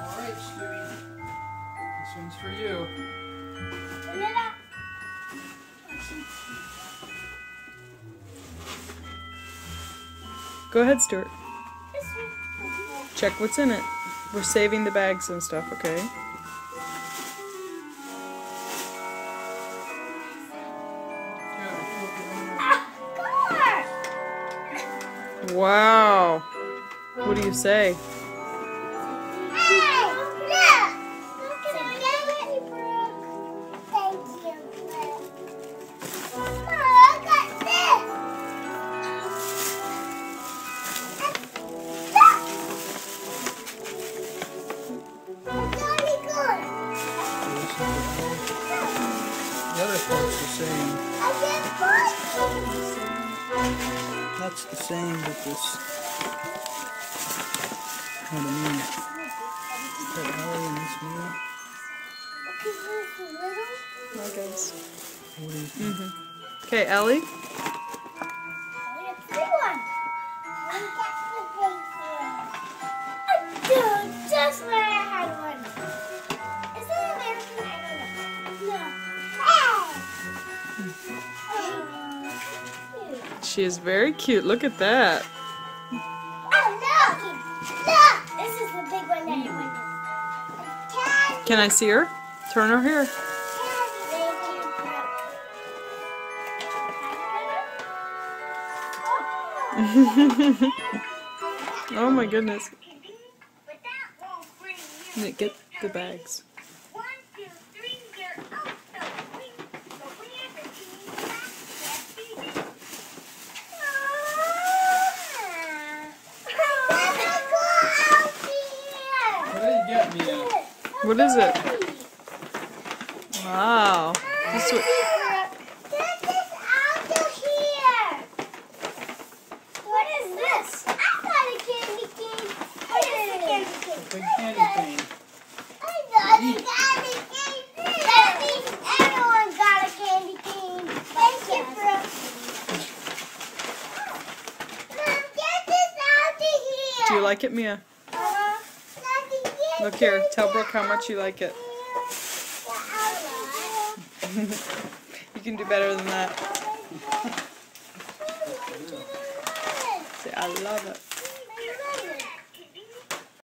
Alright, Stewie. This one's for you. Vanilla. Go ahead, Stuart. Check what's in it. We're saving the bags and stuff, okay? Wow. What do you say? The other part's the same. That's the same, but this. Think? Okay, Ellie. Just where I had one. Is that American? I don't know. No. Oh, She is very cute. Look at that. Can I see her? Turn her here. oh my goodness. Nick, get the bags. What did you get, Mia? What is it? Wow. This what, What is this? I got a candy cane. Oh, what is a candy cane? Big candy cane. I got a candy cane. That means everyone got a candy cane. Thank you, Brooke. Mom, get this out of here. do you like it, Mia? Look here. Tell Brooke how much you like it. You can do better than that. I love it.